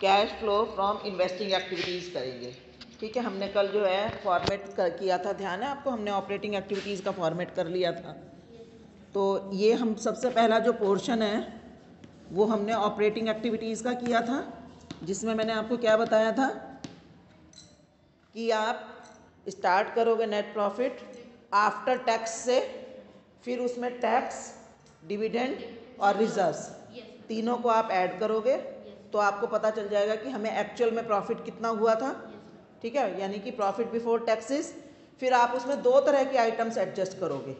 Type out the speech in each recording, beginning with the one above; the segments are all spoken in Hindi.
Cash flow from investing activities करेंगे। ठीक है हमने कल जो है फॉर्मेट कर किया था ध्यान है आपको? हमने ऑपरेटिंग एक्टिविटीज़ का फॉर्मेट कर लिया था। तो ये हम सबसे पहला जो पोर्शन है वो हमने ऑपरेटिंग एक्टिविटीज़ का किया था जिसमें मैंने आपको क्या बताया था? कि आप स्टार्ट करोगे नेट प्रॉफिट आफ्टर टैक्स से फिर उसमें टैक्स डिविडेंड और रिजर्व्स। तीनों को आप ऐड करोगे तो आपको पता चल जाएगा कि हमें एक्चुअल में प्रॉफिट कितना हुआ था। ठीक है? यानी कि प्रॉफिट बिफोर टैक्सेस फिर आप उसमें दो तरह के आइटम्स एडजस्ट करोगे।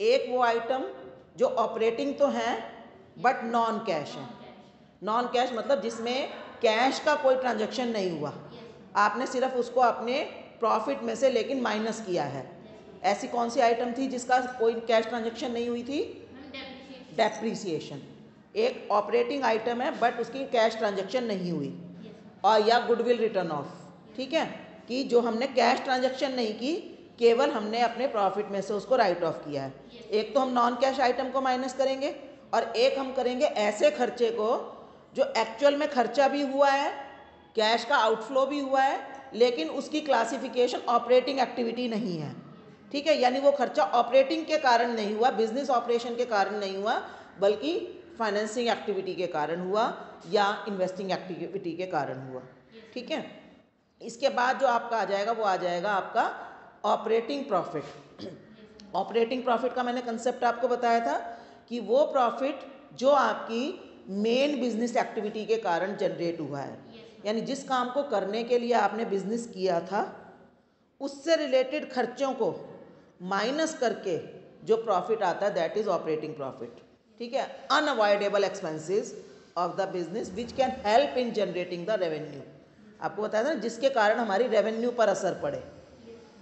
एक वो आइटम जो ऑपरेटिंग तो हैं बट नॉन कैश है। नॉन कैश मतलब जिसमें कैश का कोई ट्रांजेक्शन नहीं हुआ। आपने सिर्फ़ उसको अपने प्रॉफिट में से लेकिन माइनस किया है। ऐसी कौन सी आइटम थी जिसका कोई कैश ट्रांजेक्शन नहीं हुई थी? डेप्रीसिएशन एक ऑपरेटिंग आइटम है बट उसकी कैश ट्रांजेक्शन नहीं हुई। और या गुडविल रिटर्न ऑफ़ ठीक है? कि जो हमने कैश ट्रांजेक्शन नहीं की केवल हमने अपने प्रॉफिट में से उसको राइट ऑफ़ किया है। एक तो हम नॉन कैश आइटम को माइनस करेंगे और एक हम करेंगे ऐसे खर्चे को जो एक्चुअल में खर्चा भी हुआ है कैश का आउटफ्लो भी हुआ है लेकिन उसकी क्लासिफिकेशन ऑपरेटिंग एक्टिविटी नहीं है। ठीक है? यानी वो खर्चा ऑपरेटिंग के कारण नहीं हुआ बिज़नेस ऑपरेशन के कारण नहीं हुआ बल्कि फाइनेंसिंग एक्टिविटी के कारण हुआ या इन्वेस्टिंग एक्टिविटी के कारण हुआ। ठीक है? इसके बाद जो आपका आ जाएगा, वो आ जाएगा आपका ऑपरेटिंग प्रॉफिट ऑपरेटिंग प्रॉफिट का मैंने कंसेप्ट आपको बताया था कि वो प्रॉफिट जो आपकी मेन बिज़नेस एक्टिविटी के कारण जनरेट हुआ है। यानी जिस काम को करने के लिए आपने बिज़नेस किया था, उससे रिलेटेड खर्चों को माइनस करके जो प्रॉफिट आता है दैट इज़ ऑपरेटिंग प्रॉफिट ठीक है? Unavoidable expenses of the business which can help in generating the revenue आपको बताया था ना जिसके कारण हमारी रेवेन्यू पर असर पड़े।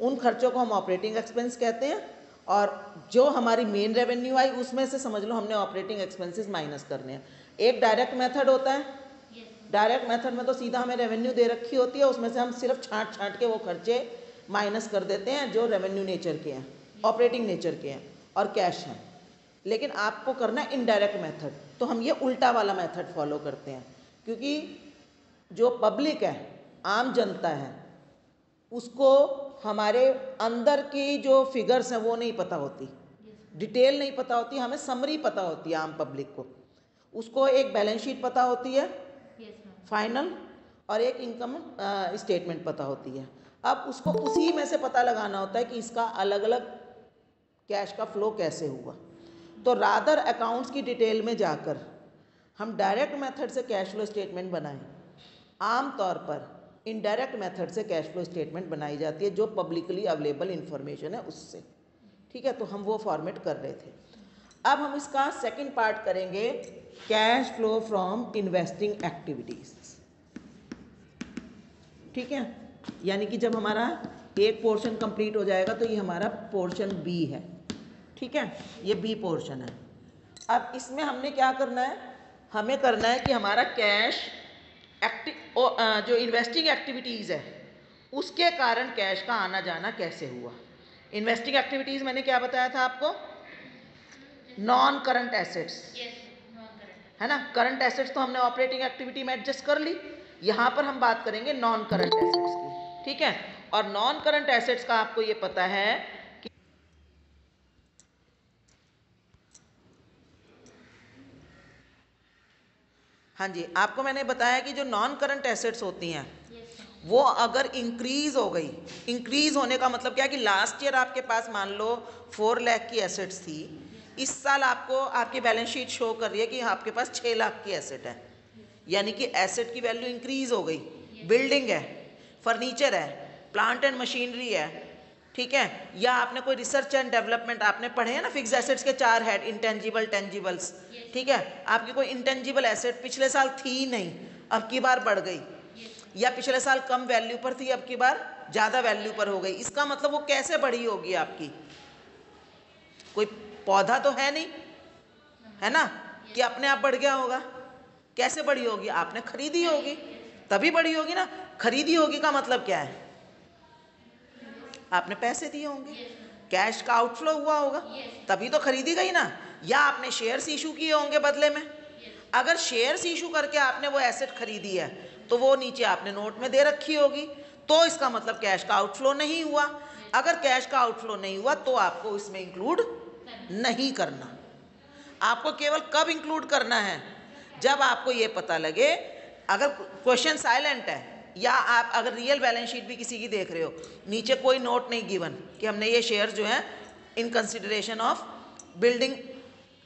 उन खर्चों को हम ऑपरेटिंग एक्सपेंस कहते हैं और जो हमारी मेन रेवेन्यू आई उसमें से समझ लो हमने ऑपरेटिंग एक्सपेंसेस माइनस करने हैं। एक डायरेक्ट मेथड होता है। डायरेक्ट मेथड में तो सीधा हमें रेवेन्यू दे रखी होती है उसमें से हम सिर्फ़ छांट छांट के वो खर्चे माइनस कर देते हैं जो रेवेन्यू नेचर के हैं ऑपरेटिंग नेचर के हैं और कैश हैं। लेकिन आपको करना इनडायरेक्ट मेथड तो हम ये उल्टा वाला मेथड फॉलो करते हैं। क्योंकि जो पब्लिक है, आम जनता है, उसको हमारे अंदर की जो फिगर्स हैं वो नहीं पता होती। डिटेल नहीं पता होती, हमें समरी पता होती है आम पब्लिक को। उसको एक बैलेंस शीट पता होती है फाइनल और एक इनकम स्टेटमेंट पता होती है। अब उसको उसी में से पता लगाना होता है कि इसका अलग अलग कैश का फ्लो कैसे हुआ। तो रादर अकाउंट्स की डिटेल में जाकर हम डायरेक्ट मेथड से कैश फ्लो स्टेटमेंट बनाएँ। आम तौर पर इनडायरेक्ट मेथड से कैश फ्लो स्टेटमेंट बनाई जाती है, जो पब्लिकली अवेलेबल इंफॉर्मेशन है उससे। ठीक है तो हम वो फॉर्मेट कर रहे थे। अब हम इसका सेकंड पार्ट करेंगे cash flow from investing activities ठीक है? यानी कि जब हमारा एक पोर्शन कंप्लीट हो जाएगा तो ये हमारा पोर्शन बी है। ठीक है? ये बी पोर्शन है। अब इसमें हमने क्या करना है? हमें करना है कि हमारा कैश एक्टिव जो इन्वेस्टिंग एक्टिविटीज़ है उसके कारण कैश का आना जाना कैसे हुआ? इन्वेस्टिंग एक्टिविटीज़ मैंने क्या बताया था आपको? नॉन करंट एसेट्स है ना? करंट एसेट्स तो हमने ऑपरेटिंग एक्टिविटी में एडजस्ट कर ली। यहाँ पर हम बात करेंगे नॉन करंट एसेट्स की। ठीक है? और नॉन करंट एसेट्स का आपको ये पता है हाँ जी आपको मैंने बताया कि जो नॉन करंट एसेट्स होती हैं वो अगर इंक्रीज हो गई इंक्रीज होने का मतलब क्या है कि लास्ट ईयर आपके पास मान लो फोर लाख की एसेट्स थी इस साल आपको आपकी बैलेंस शीट शो कर रही है कि आपके पास छः लाख की एसेट है। यानी कि एसेट की वैल्यू इंक्रीज हो गई। बिल्डिंग है फर्नीचर है प्लांट एंड मशीनरी है ठीक है? या आपने कोई रिसर्च एंड डेवलपमेंट आपने पढ़े हैं ना फिक्स एसेट्स के चार हेड इंटेंजिबल टेंजिबल्स ठीक है? आपकी कोई इंटेंजिबल एसेट पिछले साल थी नहीं अब की बार बढ़ गई। या पिछले साल कम वैल्यू पर थी अब की बार ज़्यादा वैल्यू पर हो गई। इसका मतलब वो कैसे बढ़ी होगी आपकी? कोई पौधा तो है नहीं है ना? कि अपने आप बढ़ गया होगा? कैसे बढ़ी होगी? आपने खरीदी होगी? तभी बढ़ी होगी ना? खरीदी होगी का मतलब क्या है? आपने पैसे दिए होंगे? कैश का आउटफ्लो हुआ होगा। तभी तो खरीदी गई ना? या आपने शेयर्स इशू किए होंगे बदले में? अगर शेयर्स इशू करके आपने वो एसेट खरीदी है तो वो नीचे आपने नोट में दे रखी होगी। तो इसका मतलब कैश का आउटफ्लो नहीं हुआ। अगर कैश का आउटफ्लो नहीं हुआ तो आपको इसमें इंक्लूड नहीं करना। आपको केवल कब इंक्लूड करना है? जब आपको ये पता लगे अगर क्वेश्चन साइलेंट है या आप अगर रियल बैलेंस शीट भी किसी की देख रहे हो, नीचे कोई नोट नहीं गिवन कि हमने ये शेयर जो है in consideration of building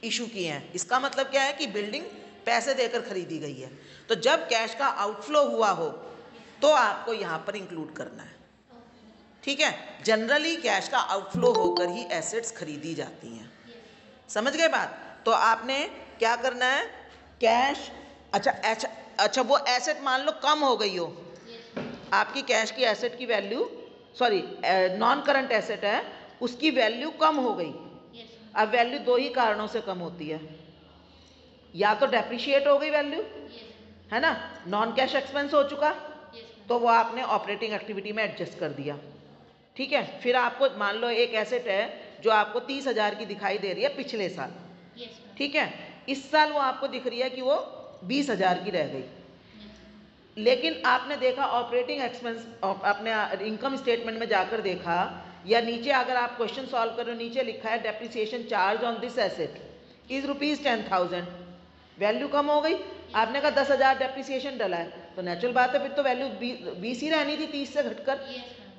issue किए हैं। इसका मतलब क्या है कि बिल्डिंग पैसे देकर खरीदी गई है। तो जब कैश का आउटफ्लो हुआ हो तो आपको यहाँ पर इंक्लूड करना है। ठीक है? जनरली कैश का आउटफ्लो होकर ही एसेट्स खरीदी जाती हैं। समझ गए बात? तो आपने क्या करना है? कैश अच्छा अच्छा अच्छा वो एसेट मान लो कम हो गई हो। आपकी कैश की एसेट की value sorry non current asset है उसकी वैल्यू कम हो गई। Yes. अब वैल्यू दो ही कारणों से कम होती है। या तो डेप्रिशिएट हो गई वैल्यू yes. है ना? नॉन कैश एक्सपेंस हो चुका। Yes. तो वो आपने ऑपरेटिंग एक्टिविटी में एडजस्ट कर दिया। ठीक है? फिर आपको मान लो एक एसेट है जो आपको तीस हज़ार की दिखाई दे रही है पिछले साल। ठीक है? इस साल वो आपको दिख रही है कि वो बीस हज़ार की रह गई। लेकिन आपने देखा ऑपरेटिंग एक्सपेंस अपने इनकम स्टेटमेंट में जाकर देखा या नीचे अगर आप क्वेश्चन सॉल्व कर रहे हो नीचे लिखा है depreciation charge on this asset is rupees ten thousand value कम हो गई आपने कहा दस हज़ार डेप्रिसिएशन डला है। तो नेचुरल बात है फिर तो वैल्यू बीस ही रहनी थी तीस से घटकर।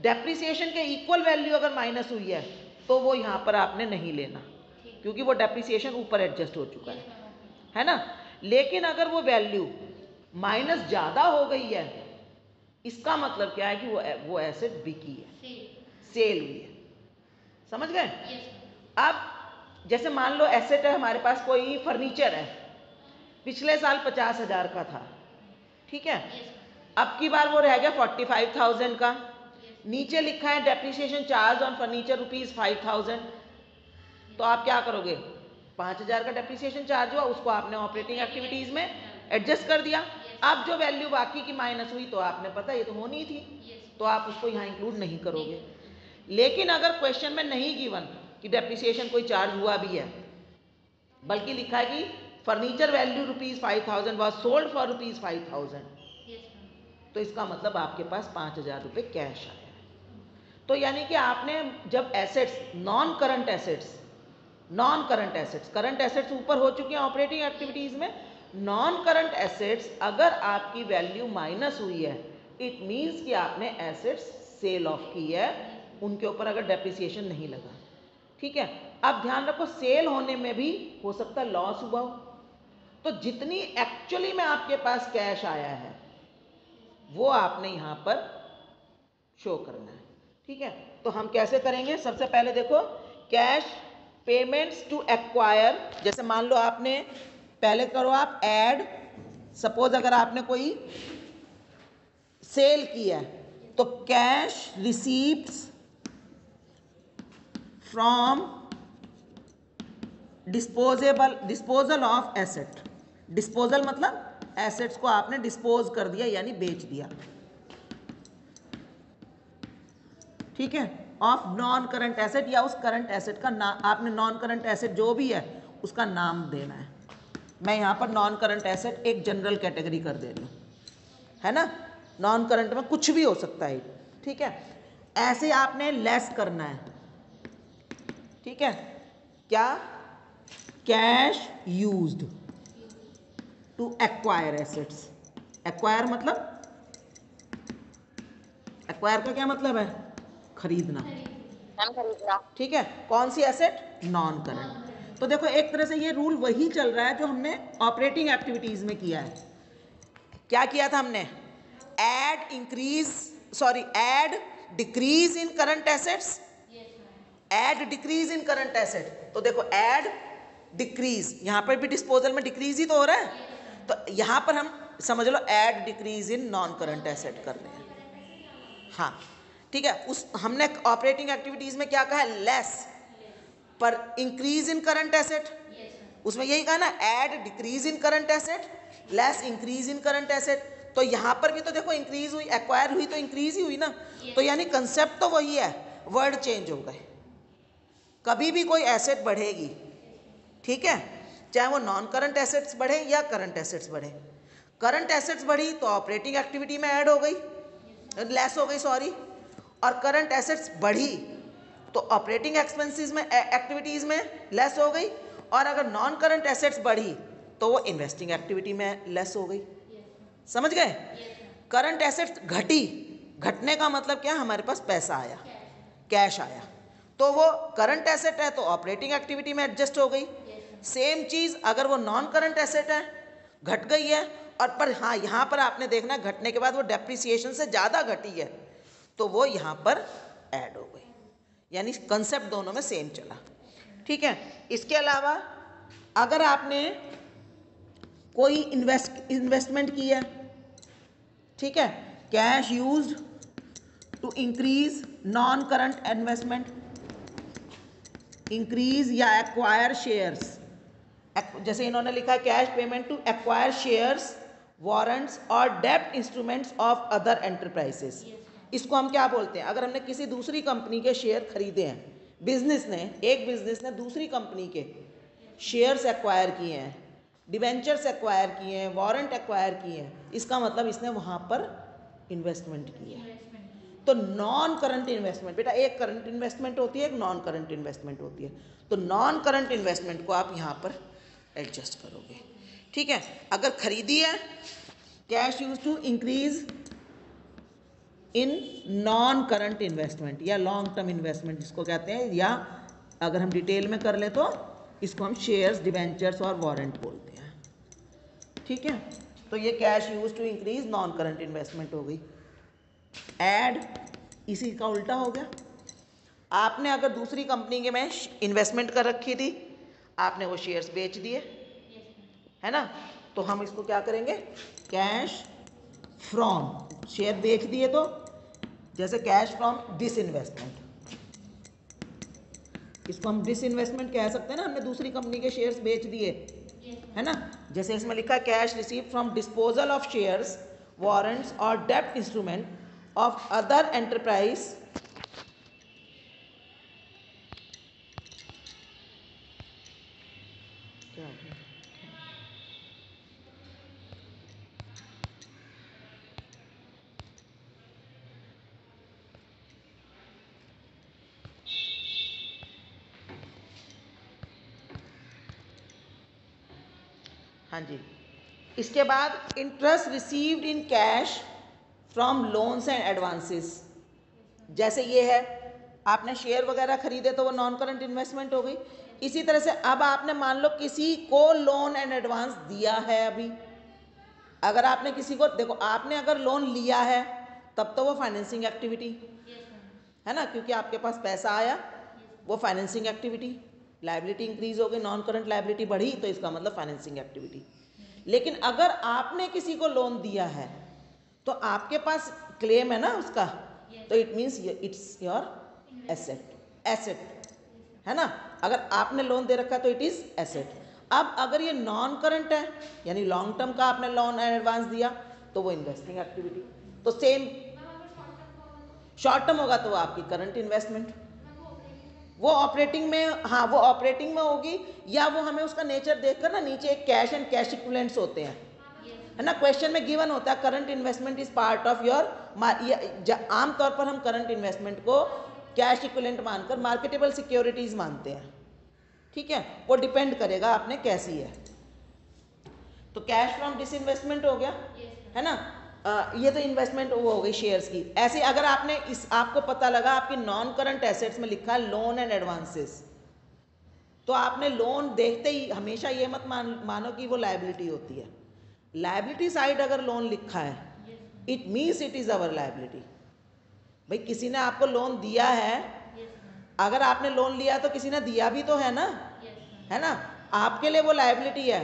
डेप्रिसिएशन के इक्वल वैल्यू अगर माइनस हुई है तो वो यहाँ पर आपने नहीं लेना क्योंकि वो डेप्रिसिएशन ऊपर एडजस्ट हो चुका है। है ना? लेकिन अगर वो वैल्यू माइनस ज़्यादा हो गई है इसका मतलब क्या है कि वो वो एसेट बिकी है। सेल। हुई है। समझ गए? अब जैसे मान लो एसेट है हमारे पास कोई फर्नीचर है पिछले साल पचास हज़ार का था ठीक है? अब की बार वो रह गया फोर्टी फाइव थाउज़ेंड का नीचे लिखा है depreciation charge on furniture rupees five thousand तो आप क्या करोगे? पाँच हज़ार का डेप्रिसिएशन चार्ज हुआ उसको आपने ऑपरेटिंग एक्टिविटीज़ में एडजस्ट कर दिया। अब जो वैल्यू बाकी की माइनस हुई तो आपने पता ये तो होनी थी। तो आप उसको यहाँ इंक्लूड नहीं करोगे। लेकिन अगर क्वेश्चन में नहीं गिवन कि डेप्रिसिएशन कोई चार्ज हुआ भी है बल्कि लिखा है कि furniture value rupees five thousand was sold for rupees five thousand तो इसका मतलब आपके पास पाँच हज़ार रुपये कैश आया तो यानी कि आपने जब assets non current assets non current assets current assets ऊपर हो चुके हैं ऑपरेटिंग एक्टिविटीज़ में नॉन करंट एसेट्स अगर आपकी वैल्यू माइनस हुई है इट मीन्स कि आपने एसेट्स सेल ऑफ़ की है, उनके ऊपर अगर डेप्रिसिएशन नहीं लगा। ठीक है? अब ध्यान रखो सेल होने में भी हो सकता है लॉस हुआ हो। तो जितनी एक्चुअली में आपके पास कैश आया है, वो आपने यहाँ पर शो करना है। ठीक है? तो हम कैसे करेंगे? सबसे पहले देखो कैश पेमेंट्स टू एक्वायर जैसे मान लो आपने पहले करो आप ऐड सपोज़ अगर आपने कोई सेल किया है तो cash receipt from disposable disposal of asset disposal मतलब एसेट्स को आपने डिस्पोज कर दिया, यानी बेच दिया। ठीक है? ऑफ़ नॉन करंट एसेट या उस करंट एसेट का नाम आपने नॉन करंट एसेट जो भी है, उसका नाम देना है। मैं यहाँ पर नॉन करंट एसेट एक जनरल कैटेगरी कर दे रही हूँ। है ना? नॉन करंट में कुछ भी हो सकता है। ठीक है? ऐसे आपने लेस करना है। ठीक है? क्या? Cash used to acquire assets acquire मतलब? एक्वायर का क्या मतलब है? खरीदना। ठीक है? कौन सी एसेट नॉन करंट तो देखो, एक तरह से ये रूल वही चल रहा है जो हमने ऑपरेटिंग एक्टिविटीज़ में किया है। क्या किया था हमने? Add increase sorry add decrease in current assets add decrease in current asset तो देखो एड डिक्रीज यहाँ पर भी डिस्पोजल में डिक्रीज ही तो हो रहा है। तो यहाँ पर हम, समझ लो add decrease in non current asset कर रहे हैं। हाँ ठीक है? उस, हमने ऑपरेटिंग एक्टिविटीज़ में क्या कहा? है लेस पर इंक्रीज इन करंट एसेट उसमें यही कहा ना add decrease in current asset less increase in current asset तो यहाँ पर भी तो देखो इंक्रीज हुई एक्वायर हुई तो इंक्रीज ही हुई ना। तो यानी कंसेप्ट तो वही है वर्ड चेंज हो गए। कभी भी कोई एसेट बढ़ेगी ठीक है? चाहे वो नॉन करंट एसेट्स बढ़े या करंट एसेट्स बढ़े। करंट एसेट्स बढ़ी तो ऑपरेटिंग एक्टिविटी में ऐड हो गई। लेस हो गई सॉरी और करंट एसेट्स बढ़ी तो ऑपरेटिंग एक्सपेंसेस में एक्टिविटीज़ में लेस हो गई और अगर नॉन करंट एसेट्स बढ़ी तो वो इन्वेस्टिंग एक्टिविटी में लेस हो गई। yes, समझ गए? करंट एसेट्स घटी। घटने का मतलब क्या? हमारे पास पैसा आया। कैश आया। तो वो करंट एसेट है तो ऑपरेटिंग एक्टिविटी में एडजस्ट हो गई। सेम yes, चीज़ अगर वो नॉन करंट एसेट है घट गई है और पर हाँ यहाँ पर आपने देखना घटने के बाद वो डेप्रिसिएशन से ज़्यादा घटी है तो वो यहाँ पर ऐड हो गई। यानी कंसेप्ट दोनों में सेम चला। ठीक है? इसके अलावा अगर आपने कोई इन्वेस्ट इन्वेस्टमेंट की है, ठीक है? Cash use to increase non current investment increase या एक्वायर शेयर्स जैसे इन्होंने लिखा है cash payment to acquire shares warrants और डेप्ट इंस्ट्रूमेंट्स ऑफ़ अदर एंटरप्राइजेस इसको हम क्या बोलते हैं? अगर हमने किसी दूसरी कंपनी के शेयर खरीदे हैं बिज़नेस ने, एक बिज़नेस ने दूसरी कंपनी के शेयर्स एक्वायर किए हैं डिवेंचर्स एक्वायर किए हैं वारंट एक्वायर किए हैं, इसका मतलब इसने वहाँ पर इन्वेस्टमेंट की है। तो नॉन करंट इन्वेस्टमेंट बेटा एक करंट इन्वेस्टमेंट होती है, एक नॉन करंट इन्वेस्टमेंट होती है। तो नॉन करंट इन्वेस्टमेंट को आप यहाँ पर एडजस्ट करोगे। ठीक है? अगर खरीदी है cash use to increase in non current investment या लॉन्ग टर्म इन्वेस्टमेंट जिसको कहते हैं, या अगर हम डिटेल में कर लें तो इसको हम शेयर्स डिवेंचर्स और वारंट बोलते हैं। ठीक है? तो ये cash use to increase non current investment हो गई। एड इसी का उल्टा हो गया। आपने अगर दूसरी कंपनी के में इन्वेस्टमेंट कर रखी थी, आपने वो शेयर्स बेच दिए। है ना? तो हम इसको क्या करेंगे? कैश फ्रॉम शेयर बेच दिए तो जैसे कैश फ्रॉम डिस इन्वेस्टमेंट इसको हम डिस इन्वेस्टमेंट कह सकते हैं ना, हमने दूसरी कंपनी के शेयर्स बेच दिए, है ना? जैसे इसमें लिखा cash receive from disposal of shares warrants और डेप्ट इंस्ट्रूमेंट ऑफ़ अदर एंटरप्राइज हाँ जी। इसके बाद interest received in cash from loans and advances जैसे ये है आपने शेयर वगैरह खरीदे तो वो नॉन करंट इन्वेस्टमेंट हो गई। इसी तरह से अब आपने मान लो किसी को लोन एंड एडवांस दिया है अभी। अगर आपने किसी को देखो आपने अगर लोन लिया है तब तो वो फाइनेंसिंग एक्टिविटी है ना? क्योंकि आपके पास पैसा आया वो फाइनेंसिंग एक्टिविटी लाइबिलिटी इंक्रीज हो गई नॉन करंट लाइबिलिटी बढ़ी तो इसका मतलब फाइनेंसिंग एक्टिविटी लेकिन अगर आपने किसी को लोन दिया है तो आपके पास क्लेम है ना उसका? तो it means it's your asset asset है ना? अगर आपने लोन दे रखा है तो इट इज़ एसेट अब अगर ये नॉन करंट है यानी लॉन्ग टर्म का आपने लोन एडवांस दिया तो वो इन्वेस्टिंग एक्टिविटी तो सेम शॉर्ट टर्म होगा तो वो आपकी करंट इन्वेस्टमेंट वो ऑपरेटिंग में हाँ वो ऑपरेटिंग में होगी या वो हमें उसका नेचर देखकर ना नीचे एक कैश एंड कैश इक्वलेंट्स होते हैं। है ना? क्वेश्चन में गिवन होता है current investment is part of your आमतौर पर हम करंट इन्वेस्टमेंट को कैश इक्वलेंट मानकर मार्केटेबल सिक्योरिटीज मानते हैं। ठीक है? वो डिपेंड करेगा आपने कैसी है। तो कैश फ्रॉम डिस हो गया। है ना? ये तो इन्वेस्टमेंट वो हो गई शेयर्स की। ऐसे अगर आपने इस आपको पता लगा आपकी नॉन करंट एसेट्स में लिखा है लोन एंड एडवांसेस तो आपने लोन देखते ही हमेशा ये मत मान मानो कि वो लाइबिलिटी होती है। लाइबिलिटी साइड अगर लोन लिखा है it means it is our liability भाई किसी ने आपको लोन दिया है अगर आपने लोन लिया तो किसी ने दिया भी तो है ना? है ना? आपके लिए वो लाइबिलिटी है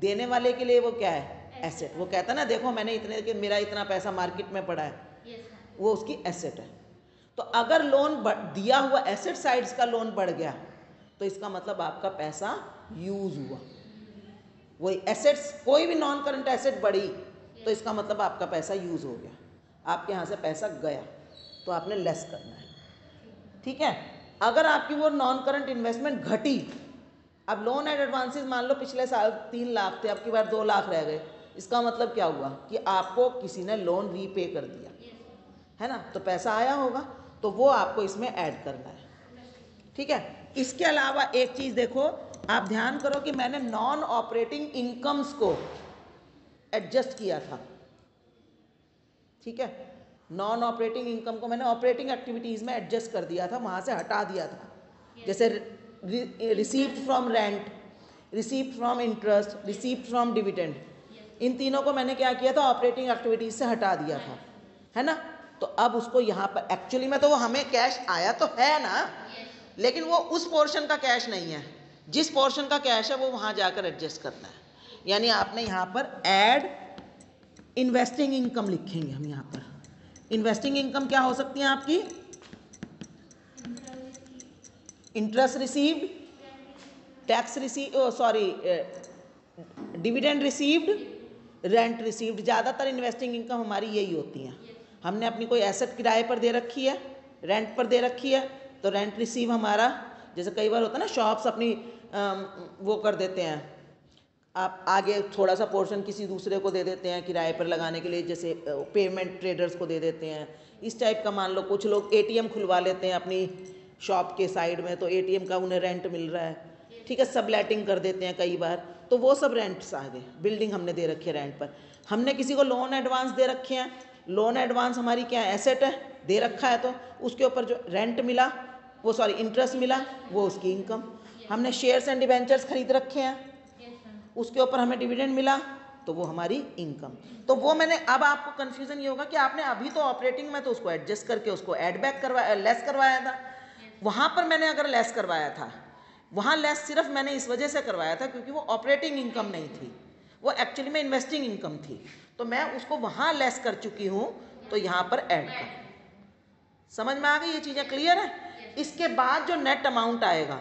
देने वाले के लिए वो क्या है? एसेट वो कहता है ना देखो मैंने इतने कि मेरा इतना पैसा मार्केट में पड़ा है। वो उसकी एसेट है। तो अगर लोन दिया हुआ एसेट साइड्स का लोन बढ़ गया तो इसका मतलब आपका पैसा यूज़ हुआ। वही एसेट्स कोई भी नॉन करंट एसेट बढ़ी तो इसका मतलब आपका पैसा यूज़ हो गया। आपके यहाँ से पैसा गया तो आपने लेस करना है। ठीक है? अगर आपकी वो नॉन करंट इन्वेस्टमेंट घटी अब लोन एंड एडवांसेस मान लो पिछले साल तीन लाख थे अब की बार दो लाख रह गए। इसका मतलब क्या हुआ कि आपको किसी ने लोन रीपे कर दिया। है ना? तो पैसा आया होगा तो वो आपको इसमें ऐड करना है। ठीक है? इसके अलावा एक चीज़ देखो, आप ध्यान करो कि मैंने नॉन ऑपरेटिंग इनकम्स को एडजस्ट किया था। ठीक है? नॉन ऑपरेटिंग इनकम को मैंने ऑपरेटिंग एक्टिविटीज़ में एडजस्ट कर दिया था, वहाँ से हटा दिया था। जैसे receipt from rent receipt from interest receipt from dividend इन तीनों को मैंने क्या किया था? ऑपरेटिंग एक्टिविटीज़ से हटा दिया था। है ना? तो अब उसको यहाँ पर एक्चुअली में तो वो हमें कैश आया तो है ना? लेकिन वो उस पोर्शन का कैश नहीं है। जिस पोर्शन का कैश है, वो वहाँ जाकर एडजस्ट करना है। यानी आपने यहाँ पर ऐड इन्वेस्टिंग इनकम लिखेंगे हम यहाँ पर। इन्वेस्टिंग इनकम क्या हो सकती है आपकी? Interest received tax receive sorry dividend received rent received ज़्यादातर इन्वेस्टिंग इनकम हमारी यही होती हैं। हमने अपनी कोई एसेट किराए पर दे रखी है रेंट पर दे रखी है तो रेंट रिसीव हमारा जैसे कई बार होता है ना शॉप्स अपनी आ, वो कर देते हैं। आप आगे थोड़ा सा पोर्शन किसी दूसरे को दे देते हैं किराए पर लगाने के लिए जैसे पेमेंट ट्रेडर्स को दे देते हैं। इस टाइप का मान लो कुछ लोग एटीएम खुलवा लेते हैं अपनी शॉप के साइड में तो एटीएम का उन्हें रेंट मिल रहा है। ठीक है सब लेटिंग कर देते हैं कई बार। तो वो सब रेंट्स आ गए। बिल्डिंग हमने दे रखी है रेंट पर। हमने किसी को लोन एडवांस दे रखे हैं। लोन एडवांस हमारी क्या एसेट है? दे रखा है तो उसके ऊपर जो रेंट मिला वो सॉरी इंटरेस्ट मिला वो उसकी इनकम हमने शेयर्स एंड डिवेंचर्स खरीद रखे हैं। उसके ऊपर हमें डिविडेंड मिला तो वो हमारी इनकम तो वो मैंने अब आपको कन्फ्यूज़न ये होगा कि आपने अभी तो ऑपरेटिंग में तो उसको एडजस्ट करके उसको एड बैक करवाया लेस करवाया था। वहाँ पर मैंने अगर लेस करवाया था वहाँ लेस सिर्फ़ मैंने इस वजह से करवाया था क्योंकि वो ऑपरेटिंग इनकम नहीं थी। वो एक्चुअली में इन्वेस्टिंग इनकम थी। तो मैं उसको वहाँ लेस कर चुकी हूँ तो यहाँ पर ऐड कर। समझ में आ गई ये चीज़ें क्लियर है? इसके बाद जो नेट अमाउंट आएगा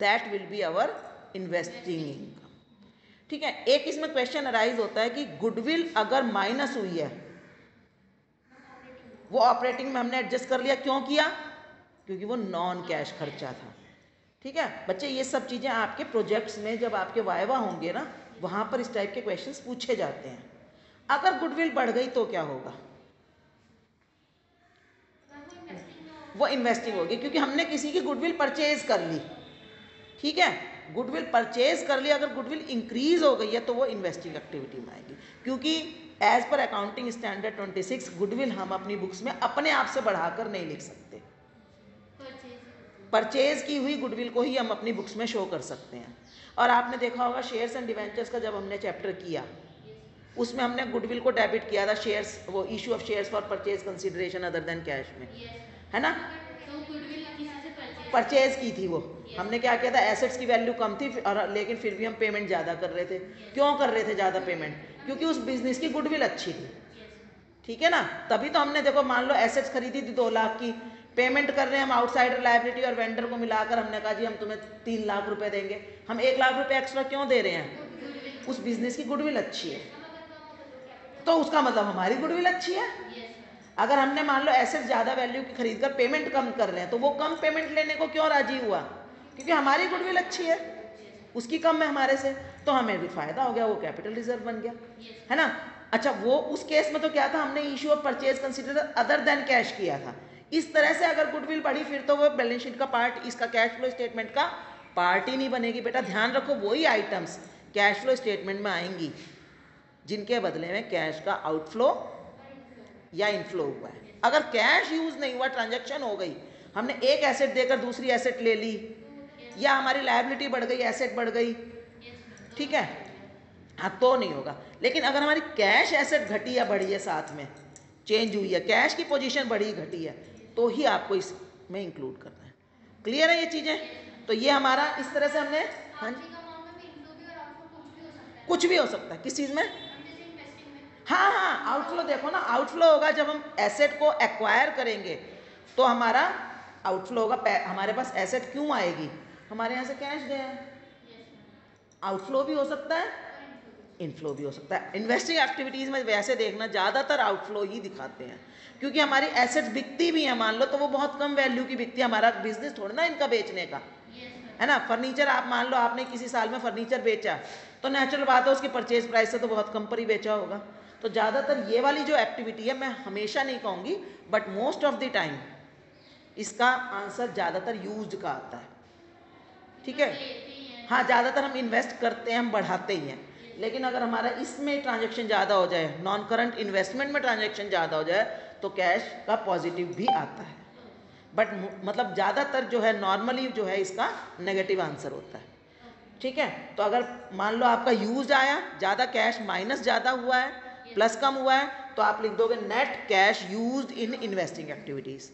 that will be our investing income ठीक है? एक इसमें क्वेश्चन अराइज होता है कि गुडविल अगर माइनस हुई है, वो ऑपरेटिंग में हमने एडजस्ट कर लिया। क्यों किया? क्योंकि वो नॉन कैश खर्चा था। ठीक है? बच्चे, ये सब चीज़ें आपके प्रोजेक्ट्स में जब आपके वायवा होंगे ना, वहाँ पर इस टाइप के क्वेश्चंस पूछे जाते हैं। अगर गुडविल बढ़ गई तो क्या होगा? वो इन्वेस्टिंग होगी, क्योंकि हमने किसी की गुडविल परचेज कर ली। ठीक है? गुडविल परचेज कर ली, अगर गुडविल इंक्रीज हो गई है तो वो इन्वेस्टिंग एक्टिविटी में आएगी। क्योंकि as per accounting standard 26 goodwill हम अपनी बुक्स में अपने आप से बढ़ाकर नहीं लिख सकते। परचेज की हुई गुडविल को ही हम अपनी बुक्स में शो कर सकते हैं। और आपने देखा होगा शेयर्स एंड डिवेंचर्स का जब हमने चैप्टर किया उसमें हमने गुडविल को डेबिट किया था शेयर्स वो issue of shares for purchase consideration other than cash में। है ना? परचेज की थी वो। हमने क्या किया था? एसेट्स की वैल्यू कम थी और लेकिन फिर भी हम पेमेंट ज़्यादा कर रहे थे। क्यों कर रहे थे ज़्यादा पेमेंट क्योंकि उस बिज़नेस की गुडविल अच्छी थी। ठीक है ना? तभी तो हमने देखो मान लो एसेट्स खरीदी थी दो लाख की पेमेंट कर रहे हैं हम आउटसाइडर लाइबिलिटी और वेंडर को मिलाकर। हमने कहा, जी, हम तुम्हें तीन लाख रुपए देंगे। हम एक लाख रुपए एक्स्ट्रा क्यों दे रहे हैं? उस बिज़नेस की गुडविल अच्छी है। तो उसका मतलब हमारी गुडविल अच्छी है? अगर हमने मान लो एसेट ज़्यादा वैल्यू की खरीद कर पेमेंट कम कर रहे हैं तो वो कम पेमेंट लेने को क्यों राज़ी हुआ? क्योंकि हमारी गुडविल अच्छी है। उसकी कम है हमारे से तो हमें भी फ़ायदा हो गया, वो कैपिटल रिज़र्व बन गया। है ना? अच्छा वो उस केस में तो क्या था? हमने issue of purchase consider other than cash किया था। इस तरह से अगर गुडविल बढ़ी फिर तो वो बैलेंस शीट का पार्ट इसका कैश फ्लो स्टेटमेंट का पार्ट ही नहीं बनेगी। बेटा, ध्यान रखो, वही आइटम्स कैश फ्लो स्टेटमेंट में आएँगी, जिनके बदले में कैश का आउटफ्लो या इनफ्लो हुआ है। अगर कैश यूज़ नहीं हुआ ट्रांजेक्शन हो गई, हमने एक एसेट देकर दूसरी एसेट ले ली, या हमारी लाइबिलिटी बढ़ गई एसेट बढ़ गई, ठीक है? हाँ तो नहीं होगा। लेकिन अगर हमारी कैश एसेट घटी या बढ़ी है साथ में चेंज हुई है कैश की पोजीशन बढ़ी, घटी है तो ही आपको इसमें इंक्लूड करना है। क्लियर है ये चीज़ें? तो ये हमारा इस तरह से हमने हाँ कुछ भी हो सकता है। किस चीज़ में? हाँ हाँ आउटफ्लो देखो ना। आउटफ्लो होगा जब हम एसेट को एक्वायर करेंगे तो हमारा आउटफ्लो होगा। हमारे पास एसेट क्यों आएगी? हमारे यहाँ से कैश गया आउटफ्लो भी हो सकता है। इनफ्लो भी हो सकता है। इन्वेस्टिंग एक्टिविटीज़ में वैसे देखना, ज़्यादातर आउटफ्लो ही दिखाते हैं। क्योंकि हमारी एसेट्स बिकती भी हैं, मान लो तो वो बहुत कम वैल्यू की बिकती है, हमारा बिज़नेस थोड़ा ना इनका बेचने का। है ना? फर्नीचर आप मान लो, आपने किसी साल में फर्नीचर बेचा तो नेचुरल बात है, उसकी परचेज प्राइस से तो बहुत कम पर ही बेचा होगा। तो ज़्यादातर ये वाली जो एक्टिविटी है, मैं हमेशा नहीं कहूँगी but most of the time इसका आंसर ज़्यादातर यूज़ का आता है। ठीक है? हाँ ज़्यादातर हम इन्वेस्ट करते हैं, हम बढ़ाते ही हैं। लेकिन अगर हमारा इसमें ट्रांजेक्शन ज़्यादा हो जाए नॉन करंट इन्वेस्टमेंट में ट्रांजेक्शन ज़्यादा हो जाए तो कैश का पॉजिटिव भी आता है। बट मतलब ज़्यादातर जो है नॉर्मली जो है, इसका नेगेटिव आंसर होता है। ठीक है? तो अगर मान लो आपका यूज़ आया, ज़्यादा कैश माइनस ज़्यादा हुआ है प्लस कम हुआ है तो आप लिख दोगे net cash use in investing activities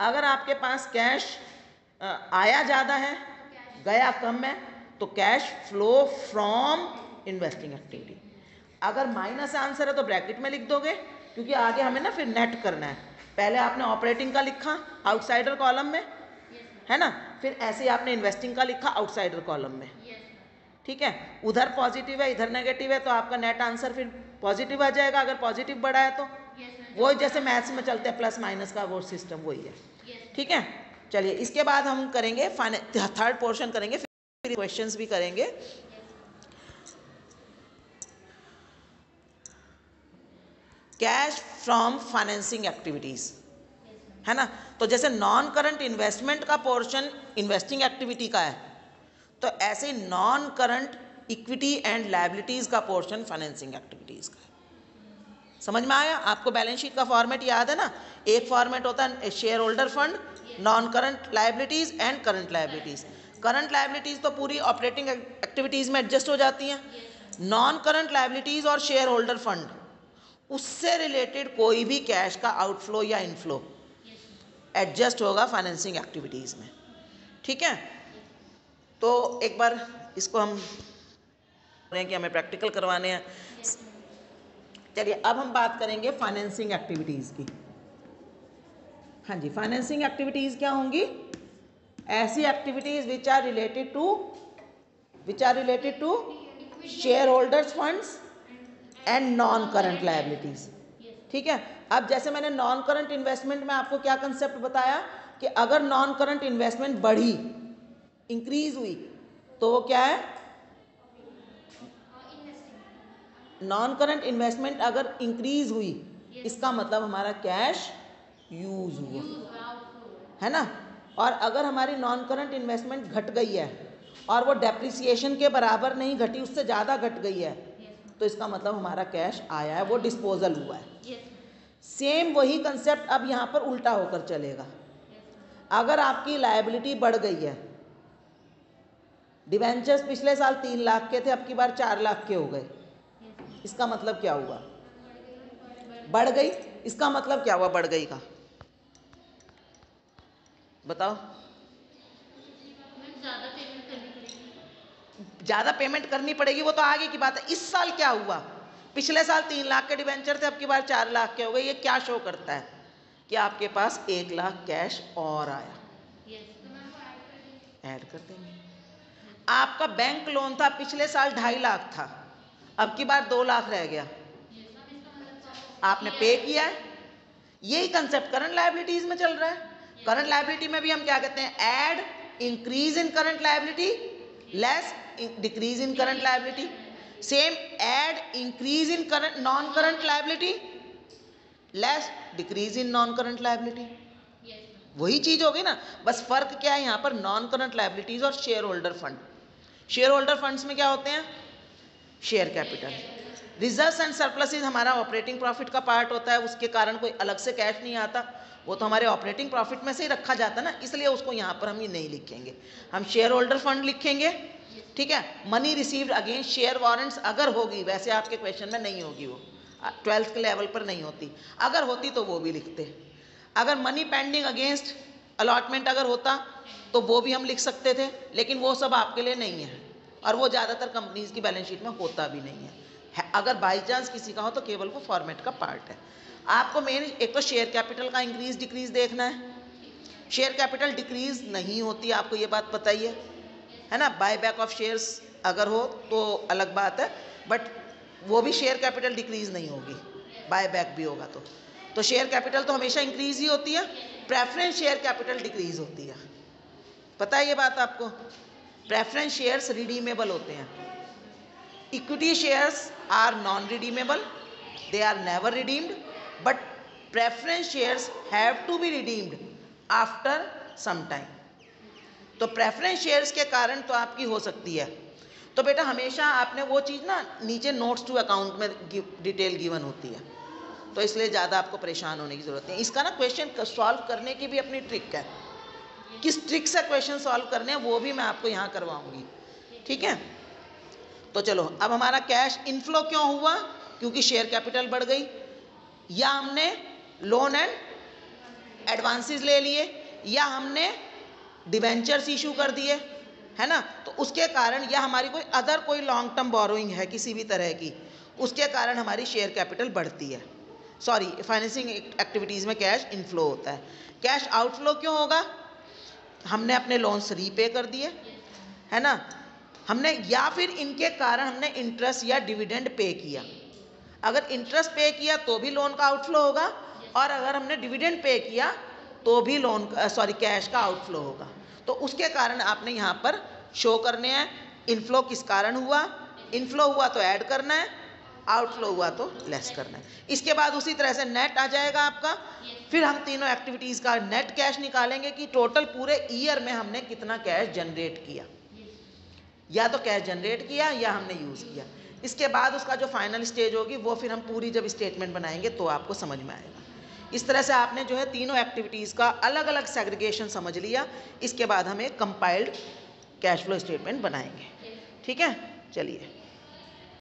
अगर आपके पास कैश आया ज़्यादा है, गया कम है तो cash flow from investing activity अगर माइनस आंसर है तो ब्रैकेट में लिख दोगे क्योंकि आगे हमें ना फिर नेट करना है। पहले आपने ऑपरेटिंग का लिखा आउटसाइडर कॉलम में, है ना? फिर ऐसे ही आपने इन्वेस्टिंग का लिखा आउटसाइडर कॉलम में। ठीक है? उधर पॉजिटिव है, इधर नेगेटिव है तो आपका नेट आंसर फिर पॉजिटिव आ जाएगा। अगर पॉजिटिव बढ़ा है तो? वो जैसे मैथ्स में चलते हैं प्लस माइनस का वो सिस्टम वही है। ठीक है? चलिए, इसके बाद हम करेंगे थर्ड पोर्शन करेंगे, फिर क्वेश्चंस भी करेंगे। कैश फ्रॉम फाइनेंसिंग एक्टिविटीज़ है ना? तो जैसे नॉन करंट इन्वेस्टमेंट का पोर्शन इन्वेस्टिंग एक्टिविटी का है तो ऐसे non current equity and liabilities का पोर्शन फाइनेंसिंग एक्टिविटीज़ का है। समझ में आया? आपको बैलेंस शीट का फॉर्मेट याद है ना? एक फॉर्मेट होता है share holder fund non current liabilities and current liabilities current liabilities तो पूरी ऑपरेटिंग एक्टिविटीज़ में एडजस्ट हो जाती हैं। नॉन करंट लाइबिलिटीज़ और शेयर होल्डर फंड उससे रिलेटेड कोई भी कैश का आउटफ्लो या इनफ्लो एडजस्ट होगा फाइनेंसिंग एक्टिविटीज़ में। ठीक है? तो एक बार इसको हम रहे कि हमें प्रैक्टिकल करवाने हैं। चलिए, अब हम बात करेंगे फाइनेंसिंग एक्टिविटीज़ की। हाँ जी फाइनेंसिंग एक्टिविटीज़ क्या होंगी? ऐसी activities which are related to which are related to share holders funds and non current liabilities ठीक है? अब जैसे मैंने नॉन करंट इन्वेस्टमेंट में आपको क्या कंसेप्ट बताया? कि अगर नॉन करंट इन्वेस्टमेंट बढ़ी इंक्रीज हुई तो वो क्या है? नॉन करंट इन्वेस्टमेंट अगर इंक्रीज हुई, इसका मतलब हमारा कैश यूज़ हुआ। है ना? और अगर हमारी नॉन करंट इन्वेस्टमेंट घट गई है, और वो डेप्रिसिएशन के बराबर नहीं घटी, उससे ज़्यादा घट गई है तो इसका मतलब हमारा कैश आया है वो डिस्पोजल हुआ है। सेम वही कंसेप्ट अब यहाँ पर उल्टा होकर चलेगा। अगर आपकी लाइबिलिटी बढ़ गई है डिवेंचर्स पिछले साल तीन लाख के थे अब की बार चार लाख के हो गए। इसका मतलब क्या हुआ? बढ़ गई? इसका मतलब क्या हुआ बढ़ गई का? बताओ। ज़्यादा पेमेंट करनी पड़ेगी वो तो आगे की बात है। इस साल क्या हुआ? पिछले साल तीन लाख के डिवेंचर थे अब की बार चार लाख के हो गए। ये क्या शो करता है? कि आपके पास एक लाख कैश और आया। ऐड कर देंगे। आपका बैंक लोन था पिछले साल ढाई लाख था। अब की बार दो लाख रह गया। आपने पे किया है। यही कंसेप्ट करंट लाइबिलिटीज में चल रहा है। करंट लाइबिलिटी में भी हम क्या कहते हैं? Add increase in current liability less decrease in current liability? Same, add, increase in current non current liability? Less, decrease in non current liability? वही चीज़ होगी ना। बस फ़र्क क्या है यहाँ पर? नॉन करंट लाइबिलिटीज और share holder fund share holder funds में क्या होते हैं? Share capital reserve and surpluses हमारा ऑपरेटिंग प्रॉफिट का पार्ट होता है। उसके कारण कोई अलग से कैश नहीं आता। वो तो हमारे ऑपरेटिंग प्रॉफिट में से ही रखा जाता है ना। इसलिए उसको यहाँ पर हम ये नहीं लिखेंगे। हम शेयर होल्डर फंड लिखेंगे। ठीक है? Money received against share warrants अगर होगी वैसे आपके क्वेश्चन में नहीं होगी वो। ट्वेल्थ के लेवल पर नहीं होती। अगर होती तो वो भी लिखते। अगर मनी पेंडिंग अगेंस्ट अलॉटमेंट अगर होता तो वो भी हम लिख सकते थे लेकिन वो सब आपके लिए नहीं है। और वो ज़्यादातर कंपनीज़ की बैलेंस शीट में होता भी नहीं है, है अगर बाई चांस किसी का हो तो केवल वो फॉर्मेट का पार्ट है। आपको मेन एक तो शेयर कैपिटल का इंक्रीज डिक्रीज देखना है। शेयर कैपिटल डिक्रीज नहीं होती आपको ये बात पता ही है। है ना? बाय बैक ऑफ़ शेयर्स अगर हो तो अलग बात है बट वो भी शेयर कैपिटल डिक्रीज नहीं होगी। बाय बैक भी होगा तो। तो शेयर कैपिटल तो हमेशा इंक्रीज ही होती है प्रेफरेंस शेयर कैपिटल डिक्रीज होती है। पता है ये बात आपको? प्रेफरेंस शेयर्स रिडीमेबल होते हैं। Equity shares are non redeemable they are never redeemed but preference shares have to be redeemed after some time तो प्रेफरेंस शेयर्स के कारण तो आपकी हो सकती है। तो बेटा हमेशा आपने वो चीज़ ना नीचे नोट्स टू अकाउंट में डिटेल गिवन होती है। तो इसलिए ज़्यादा आपको परेशान होने की ज़रूरत नहीं। इसका ना क्वेश्चन सॉल्व करने की भी अपनी ट्रिक है। किस ट्रिक से क्वेश्चन सॉल्व करने हैं, वो भी मैं आपको यहाँ करवाऊँगी। ठीक है? तो चलो, अब हमारा कैश इनफ्लो क्यों हुआ? क्योंकि शेयर कैपिटल बढ़ गई। या हमने लोन एंड एडवांसेस ले लिए, या हमने डिवेंचर्स इशू कर दिए, है ना? तो उसके कारण या हमारी कोई अदर कोई लॉन्ग टर्म बोरोइंग है किसी भी तरह की, उसके कारण हमारी शेयर कैपिटल बढ़ती है। सॉरी फाइनेंसिंग एक्टिविटीज़ में कैश इनफ्लो होता है। कैश आउटफ्लो क्यों होगा? हमने अपने लोन्स रीपे कर दिए, है ना? हमने, या फिर इनके कारण हमने इंटरेस्ट या डिविडेंड पे किया। अगर इंटरेस्ट पे किया तो भी लोन का आउटफ्लो होगा, और अगर हमने डिविडेंड पे किया तो भी लोन सॉरी कैश का आउटफ्लो होगा। तो उसके कारण आपने यहाँ पर शो करने हैं। इनफ्लो किस कारण हुआ? इनफ्लो हुआ तो ऐड करना है आउटफ्लो हुआ तो लेस करना है। इसके बाद उसी तरह से नेट आ जाएगा आपका। फिर हम तीनों एक्टिविटीज़ का नेट कैश निकालेंगे कि टोटल पूरे ईयर में हमने कितना कैश जनरेट किया। या तो कैश जनरेट किया या हमने यूज़ किया। इसके बाद उसका जो फाइनल स्टेज होगी, वो फिर हम पूरी जब स्टेटमेंट बनाएँगे तो आपको समझ में आएगा। इस तरह से आपने जो है तीनों एक्टिविटीज़ का अलग अलग सेग्रीगेशन समझ लिया। इसके बाद हम एक कंपाइल्ड कैश फ्लो स्टेटमेंट बनाएँगे। ठीक है? चलिए।